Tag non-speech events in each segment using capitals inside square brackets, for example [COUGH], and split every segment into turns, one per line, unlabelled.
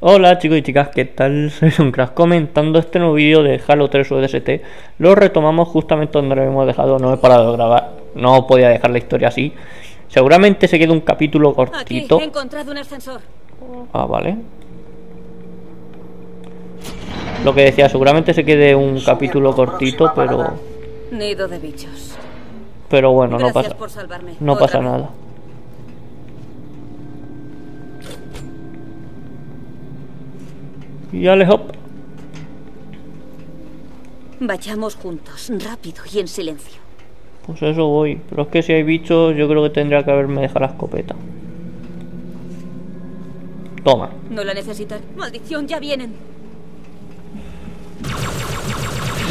Hola chicos y chicas, ¿qué tal? [LAUGHS] Soy un crack comentando este nuevo vídeo de Halo 3 UDST Lo retomamos justamente donde lo hemos dejado, no he parado de grabar No podía dejar la historia así Seguramente se queda un capítulo cortito
Aquí, he encontrado un ascensor.
Ah, vale Lo que decía, seguramente se quede un capítulo cortito, pero...
Nido de bichos.
Pero bueno, no pasa,
por salvarme.
no
Otra
pasa
vez.
nada Y ale hop
Vayamos juntos, rápido y en silencio.
Pues eso voy. Pero es que si hay bichos, yo creo que tendría que haberme dejado la escopeta. Toma.
No la necesitan. Maldición, ya vienen.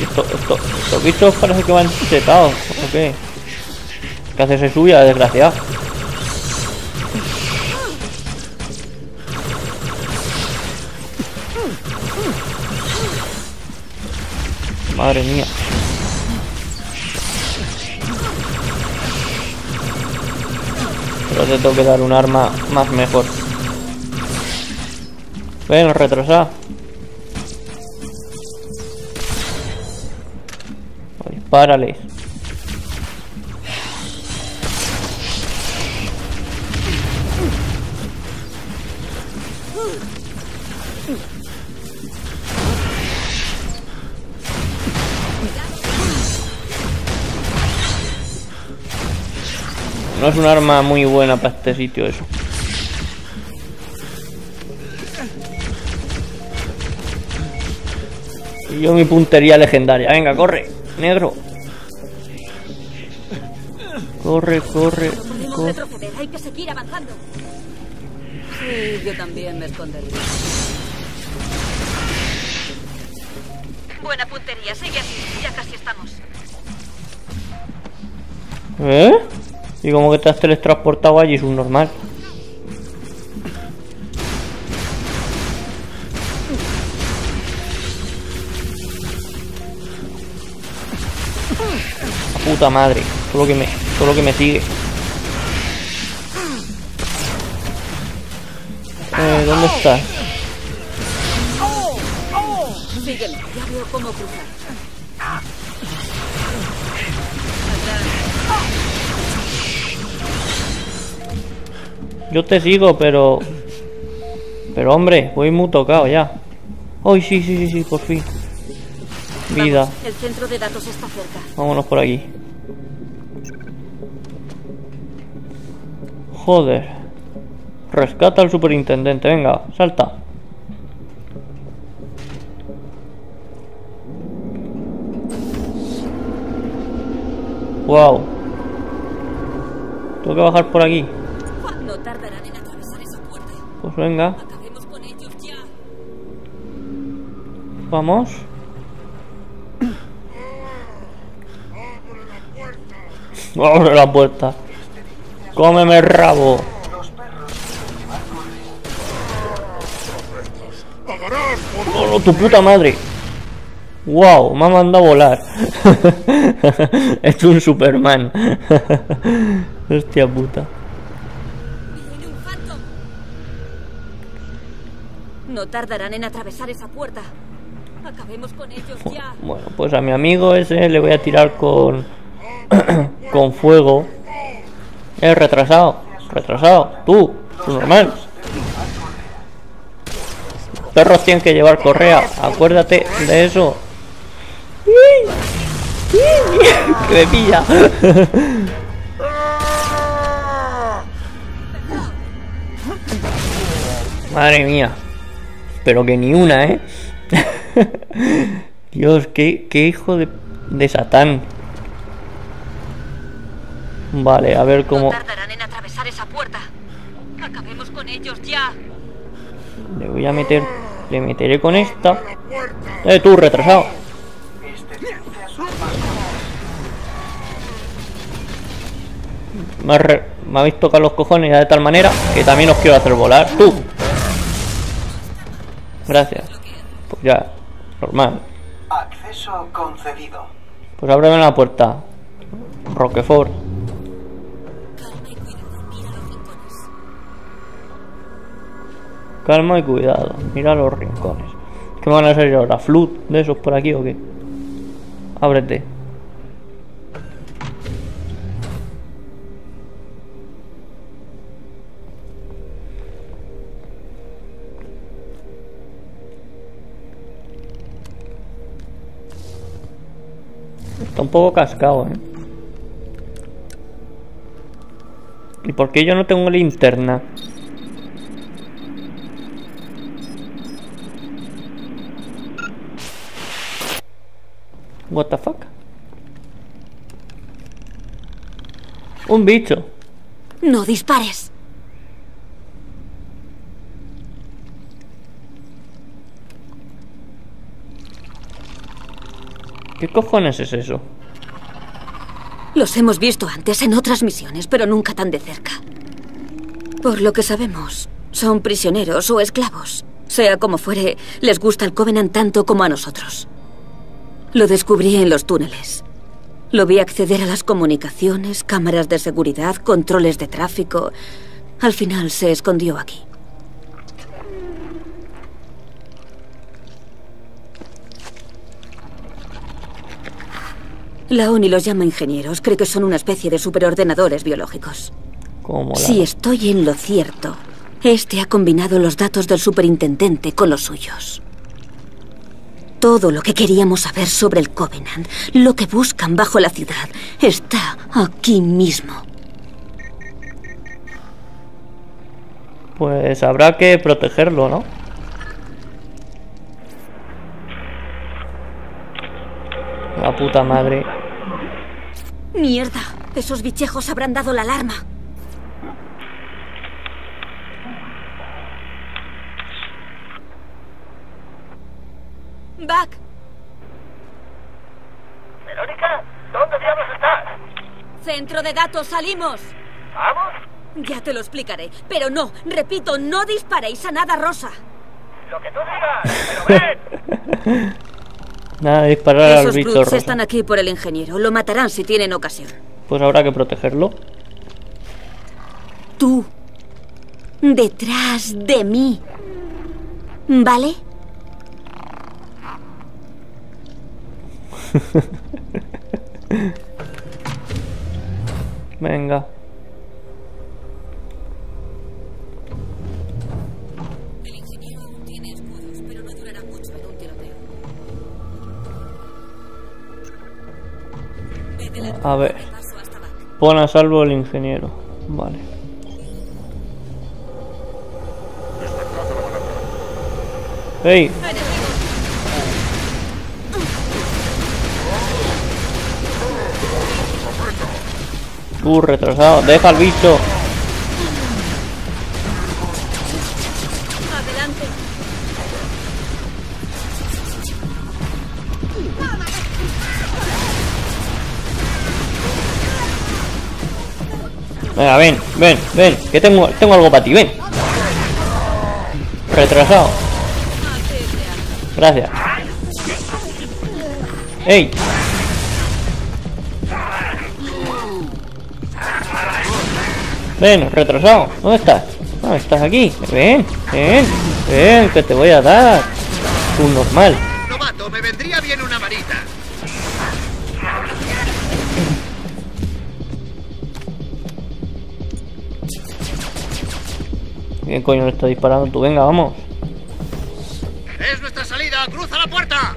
Esto- esto- estos bichos parece que van setados. ¿O qué? ¿Qué hace ese suya, desgraciado? Madre mía. Pero te tengo que dar un arma más mejor. Ven, retrasado. Dispárales. No es un arma muy buena para este sitio eso. Y yo mi puntería legendaria. Venga, corre, negro. Corre, corre,
No
corre.
retroceder, hay que seguir avanzando. Sí, yo también me escondería. Buena puntería, sigue así, ya casi estamos.
¿Eh? Y como que te has teletransportado allí, es un normal. Puta madre, solo que me, solo que me sigue. Eh, ¿dónde estás?
Sígueme, ya veo cómo cruzar.
Yo te sigo, pero... Pero hombre, voy muy tocado ya. Ay, sí, sí, sí, sí, por fin. Vida.
Vamos, el centro de datos está cerca.
Vámonos por aquí. Joder. Rescata al superintendente. Venga, salta. Wow. Tengo que bajar por aquí. Pues venga, vamos. Abre la puerta. Cómeme el rabo. ¡Oh, tu puta madre! ¡Wow! Me ha mandado a volar. [LAUGHS] es un Superman. [LAUGHS] Hostia puta.
No tardarán en atravesar esa puerta. Acabemos con ellos ya.
Bueno, pues a mi amigo ese le voy a tirar con. [CLEARS THROAT] con fuego. Eh, retrasado. Retrasado. Tú. Tú normal. Perros tienen que llevar correa. Acuérdate de eso. [LAUGHS] que me pilla. [LAUGHS] Madre mía. Pero que ni una, ¿eh? [LAUGHS] Dios, qué, qué hijo de, de Satán. Vale, a ver cómo...
No tardarán en atravesar esa puerta. Acabemos con ellos ya.
Le voy a meter... Le meteré con esta. Eh, tú, retrasado. Me, ha habéis tocado los cojones ya de tal manera que también os quiero hacer volar. Tú. Gracias. Pues ya, normal.
Acceso concedido.
Pues ábreme la puerta. Roquefort.
Calma y cuidado. Mira los rincones.
¿Qué van a salir ahora? ¿Flut de esos por aquí o qué? Ábrete. Está un poco cascado, ¿eh? ¿Y por qué yo no tengo linterna? What the fuck? Un bicho.
No dispares.
¿Qué cojones es eso?
Los hemos visto antes en otras misiones, pero nunca tan de cerca. Por lo que sabemos, son prisioneros o esclavos. Sea como fuere, les gusta el Covenant tanto como a nosotros. Lo descubrí en los túneles. Lo vi acceder a las comunicaciones, cámaras de seguridad, controles de tráfico. Al final se escondió aquí. La ONI los llama ingenieros. Cree que son una especie de superordenadores biológicos.
Como la...
Si estoy en lo cierto, este ha combinado los datos del superintendente con los suyos. Todo lo que queríamos saber sobre el Covenant, lo que buscan bajo la ciudad, está aquí mismo.
Pues habrá que protegerlo, ¿no? La puta madre.
Mierda, esos bichejos habrán dado la alarma. Back,
Verónica, ¿dónde diablos estás?
centro de datos, salimos.
¿Vamos?
Ya te lo explicaré, pero no, repito, no disparéis a nada rosa.
Lo que tú digas, pero ven. [LAUGHS]
Nada de disparar al
Esos
bicho
brutes
rosa.
están aquí por el ingeniero, lo matarán si tienen ocasión.
Pues habrá que protegerlo.
Tú, detrás de mí. ¿Vale? [LAUGHS]
Venga. A ver. Pon a salvo el ingeniero. Vale. ¡Ey! Uh, retrasado. Deja al bicho. Venga, ven, ven, ven. Que tengo, tengo algo para ti, ven. Retrasado. Gracias. ¡Ey! Ven, retrasado. ¿Dónde estás? Ah, estás aquí. Ven, ven, ven, que te voy a dar. Un normal. ¿Quién coño le está disparando tú? Venga, vamos.
Es nuestra salida, cruza la puerta.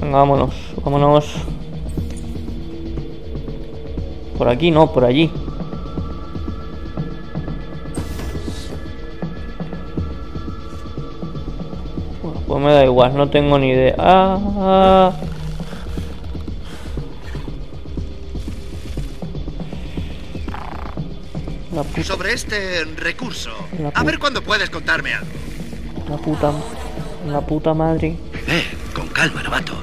Venga, vámonos, vámonos. Por aquí, no, por allí. Bueno, pues me da igual, no tengo ni idea. Ah, ah.
Sobre este recurso, a ver cuándo puedes contarme algo.
la puta, la puta madre.
Eh, con calma, novato.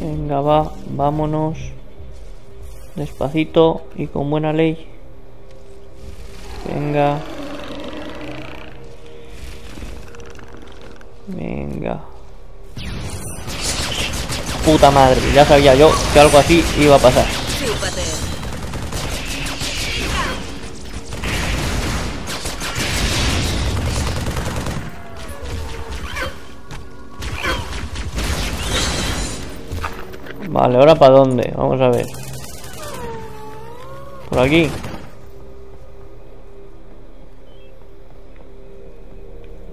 Venga, va, vámonos. Despacito y con buena ley. Venga. Venga. Puta madre. Ya sabía yo que algo así iba a pasar. Vale, ahora para dónde? Vamos a ver. Por aquí.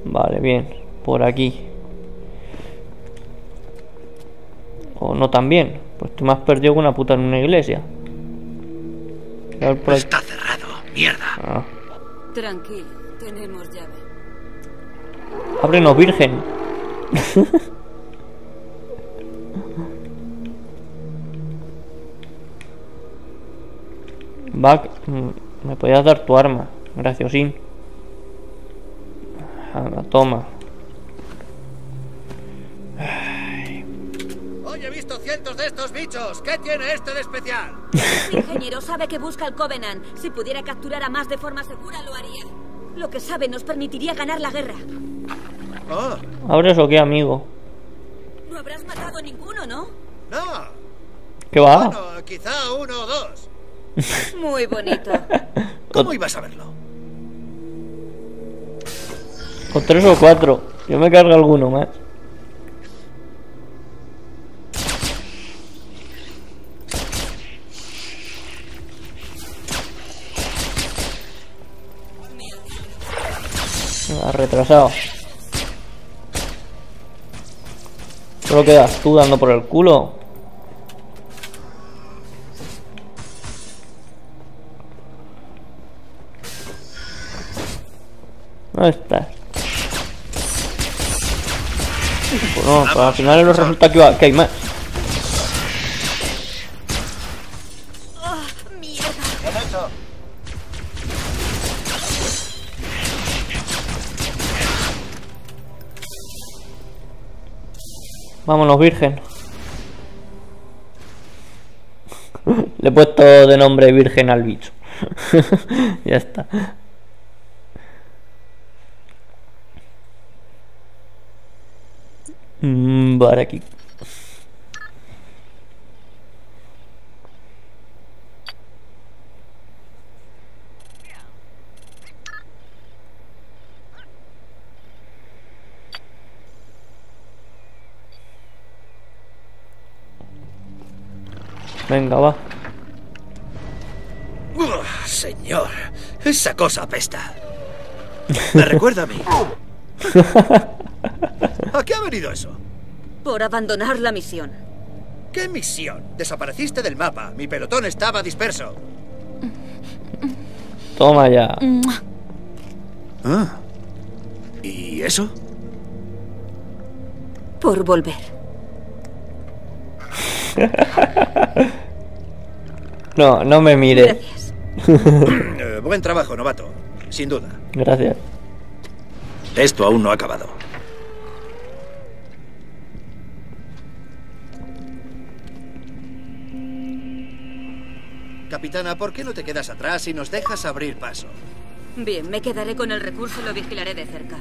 Vale, bien. Por aquí. O no tan bien. Pues tú me has perdido con una puta en una iglesia. Por.
Está cerrado. Mierda.
Ah.
Tranquilo, tenemos llave.
Ábrenos, virgen. [LAUGHS] Back, mm, me podías dar tu arma, graciosín. Anda, toma.
Bichos. ¿Qué tiene este de especial?
Mi ingeniero sabe que busca el Covenant. Si pudiera capturar a más de forma segura, lo haría. Lo que sabe nos permitiría ganar la guerra.
Oh,
¿Abres o qué, amigo?
No habrás matado a ninguno, ¿no?
no.
¿Qué va?
Bueno, quizá uno o dos. [LAUGHS]
Muy bonito. [LAUGHS]
¿Cómo ibas a verlo?
O tres o cuatro. Yo me cargo alguno más. Ah, retrasado. Solo quedas tú dando por el culo. ¿Dónde estás? Pues no, pues al final nos resulta que, que hay más. Vámonos, virgen. Le he puesto de nombre virgen al bicho. [LAUGHS] ya está. Mm, Vale, aquí. Venga, va.
Uf, señor, esa cosa apesta. Me recuerda a mí. [LAUGHS] ¿A qué ha venido eso?
Por abandonar la misión.
¿Qué misión? Desapareciste del mapa. Mi pelotón estaba disperso.
Toma ya.
Ah. ¿Y eso?
Por volver. [LAUGHS]
No, no me.
Gracias. [LAUGHS]
Eh, buen trabajo, novato. Sin duda.
Gracias.
Esto aún no ha acabado. Capitana, ¿por qué no te quedas atrás y nos dejas abrir paso?
Bien, me quedaré con el recurso y lo vigilaré de cerca.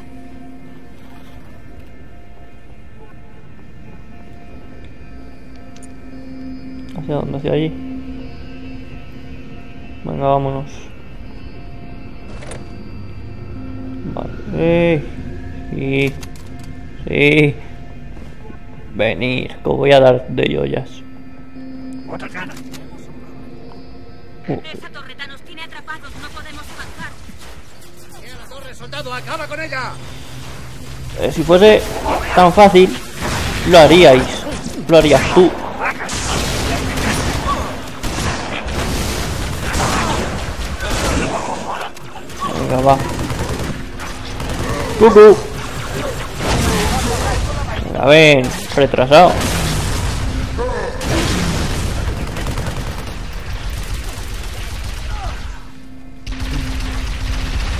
¿Hacia dónde? ¿Hacia allí? Venga, vámonos. Vale. Eh, sí. Sí. Venir, que os voy a dar de joyas.
Esa torreta nos tiene atrapados, no podemos avanzar.
¡Mira la torre, soldado! ¡Acaba con ella!
Eh, si fuese tan fácil, lo haríais. Lo harías tú. Venga, va. Cucu. Venga, ven, retrasado.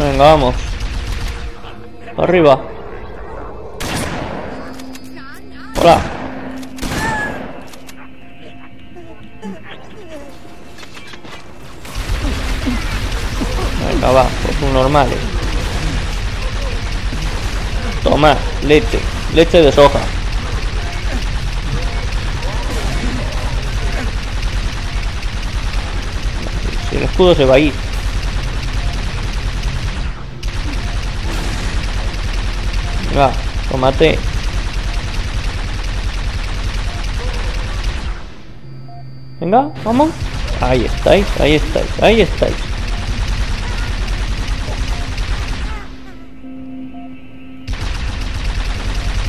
Venga, vamos. Arriba. Hola. abajo, normales. Toma, leche, leche de soja. Si el escudo se va a ir. Va, tómate. Venga, vamos. Ahí estáis, ahí estáis, ahí estáis.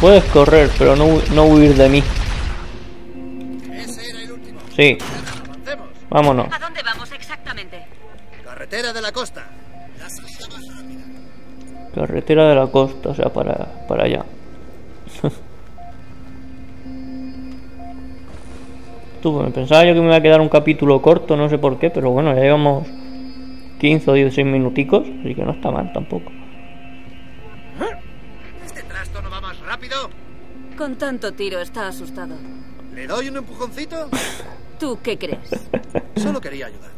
Puedes correr, pero no, no huir de mí.
Ese era el último.
Sí, vámonos.
¿A dónde vamos exactamente?
Carretera de la costa. La salida más rápida.
Carretera de la costa, o sea, para, para allá. [LAUGHS] Tú, me pensaba yo que me iba a quedar un capítulo corto, no sé por qué, pero bueno, ya llevamos 15 o 16 minuticos, así que no está mal tampoco.
Rápido?
Con tanto tiro está asustado.
¿Le doy un empujoncito?
¿Tú qué crees? [LAUGHS]
Solo quería ayudar.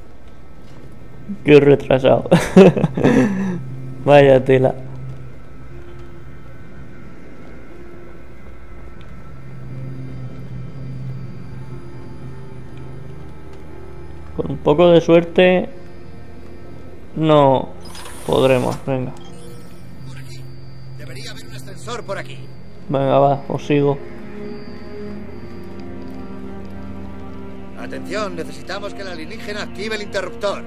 Qué retrasado. [LAUGHS] Vaya tela. Con un poco de suerte no podremos. Venga,
Por aquí. Debería haber un ascensor por aquí.
Venga, va, os sigo.
Atención, necesitamos que el alienígena active el interruptor.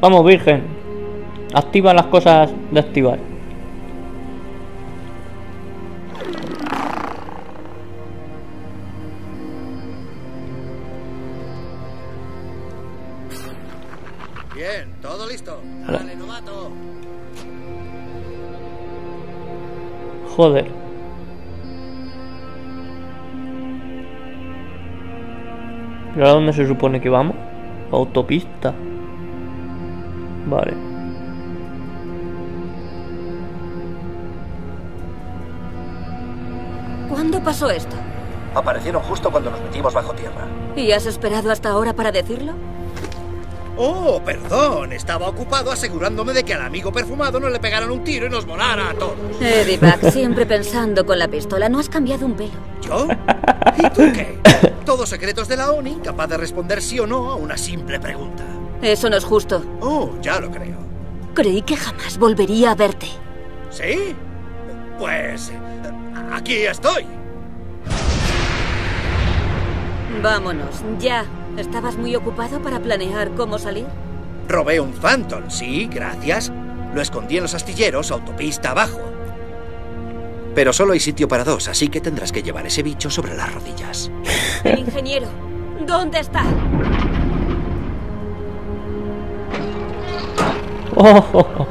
Vamos, Virgen. Activa las cosas de activar.
Bien, todo listo. Dale, novato.
Joder. ¿Pero a dónde se supone que vamos? Autopista. Vale.
¿Cuándo pasó esto?
Aparecieron justo cuando nos metimos bajo tierra.
¿Y has esperado hasta ahora para decirlo?
Oh, perdón. Estaba ocupado asegurándome de que al amigo perfumado no le pegaran un tiro y nos volara a todos.
Eddie Buck, siempre pensando con la pistola. No has cambiado un pelo.
¿Yo? ¿Y tú qué? Todos secretos de la ONI, incapaz de responder sí o no a una simple pregunta.
Eso no es justo.
Oh, ya lo creo.
Creí que jamás volvería a verte.
¿Sí? Pues... Aquí estoy.
Vámonos, ya. ¿Estabas muy ocupado para planear cómo salir?
Robé un Phantom, sí, gracias. Lo escondí en los astilleros, autopista abajo. Pero solo hay sitio para dos, así que tendrás que llevar ese bicho sobre las rodillas. [LAUGHS]
El ingeniero. ¿Dónde está?
Oh, oh, oh.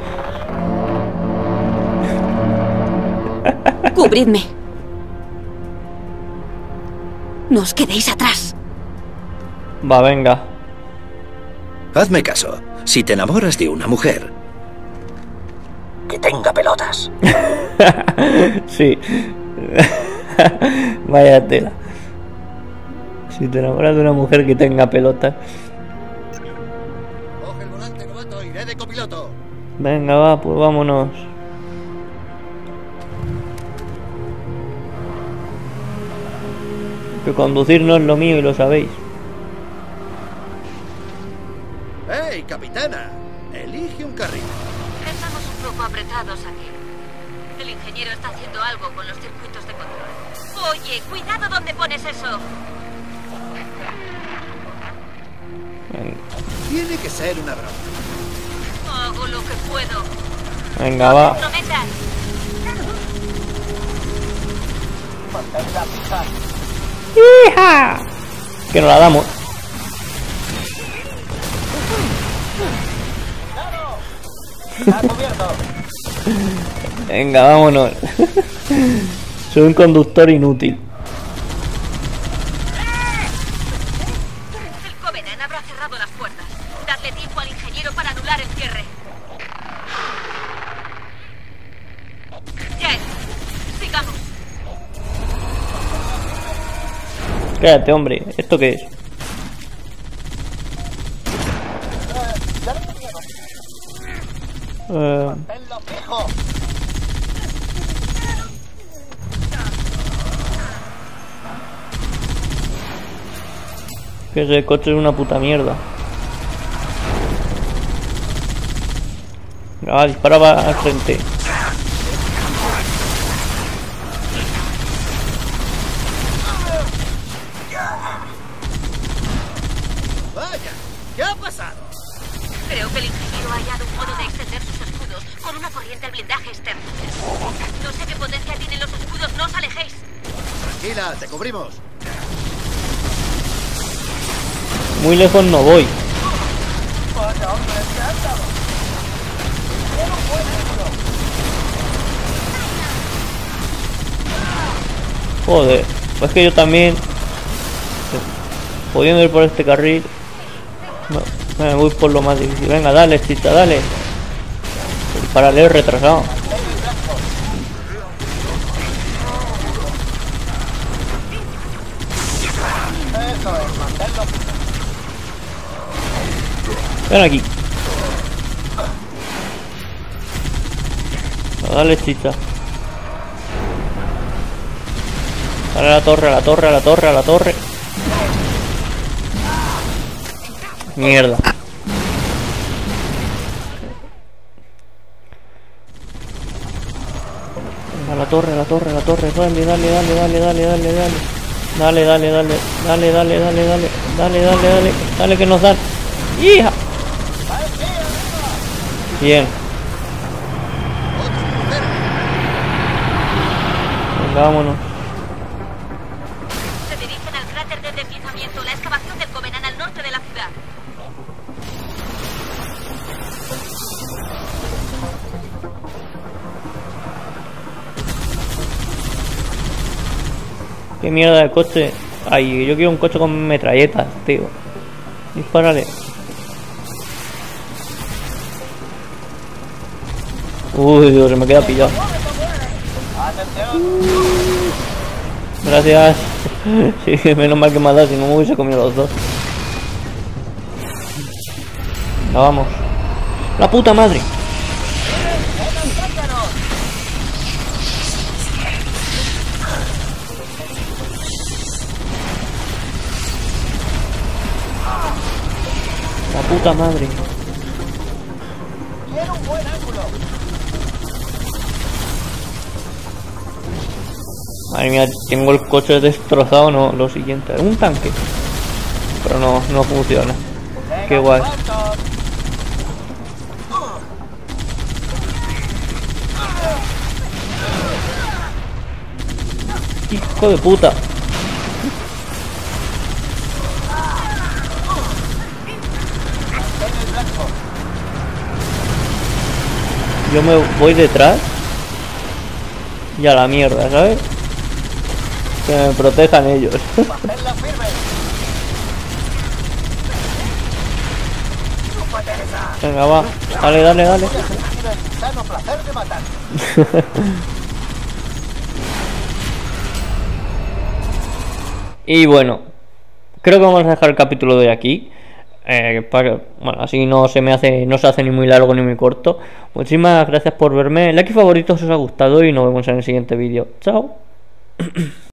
Cubridme. No os quedéis atrás.
Va, venga.
Hazme caso. Si te enamoras de una mujer,
Que tenga pelotas. [LAUGHS]
Sí. [LAUGHS] Vaya tela. Si te enamoras de una mujer que tenga pelotas.
coge el volante, novato, iré de copiloto.
Venga, va, pues vámonos. Que conducir no es lo mío y lo sabéis.
¡Hey, capitana! Elige un carril.
Estamos un poco apretados aquí. El ingeniero está haciendo algo con los circuitos de control. Oye, cuidado donde pones eso.
Venga,
Tiene que ser una broma.
Hago lo que puedo.
Venga, va.
Prometas.
¡Hija! Que nos la damos. Venga, vámonos. Soy un conductor inútil.
El Covenant habrá cerrado las puertas. Dadle tiempo al ingeniero para anular el cierre. Es. Sigamos.
Cállate, hombre. ¿Esto qué es? Que ese coche es una puta mierda. Ah, disparaba al frente.
Vaya, ¿qué ha pasado?
Creo que el ingeniero ha hallado un modo de extender sus escudos con una corriente al blindaje externo. No sé qué potencia tienen los escudos, no os alejéis.
Tranquila, te cubrimos.
Muy lejos no voy. Joder, pues que yo también pudiendo ir por este carril no, me voy por lo más difícil. Venga, dale, chita, dale. El paralelo retrasado. Ven aquí. Dale, chicha. Dale a la torre, a la torre, a la torre, a la torre. Mierda. A la torre, a la torre, a la torre. Dale, dale, dale, dale, dale, dale, dale. Dale, dale, dale, dale, dale, dale, dale, dale, dale, dale, dale que nos dan. ¡Hija! Bien. Venga, vámonos.
Se dirigen al cráter de deslizamiento, la excavación del Covenant al norte de la ciudad.
¿Qué mierda de coche? Ay, yo quiero un coche con metralletas, tío. Dispárale. Uy, se me queda pillado. Gracias. [LAUGHS] Sí, menos mal que me ha dado, si no me hubiese comido los dos. Ya vamos. La puta madre. La puta madre. Madre mía, tengo el coche destrozado, no, lo siguiente. Un tanque. Pero no, no funciona. Qué guay. Hijo de puta. Yo me voy detrás. Y a la mierda, ¿sabes? Que me protejan ellos. Venga, va. Dale, dale, dale. [LAUGHS] Y bueno, creo que vamos a dejar el capítulo de aquí. Eh, para, bueno, así no se me hace, no se hace ni muy largo ni muy corto. Muchísimas gracias por verme. Like y favoritos si os ha gustado y nos vemos en el siguiente vídeo. Chao.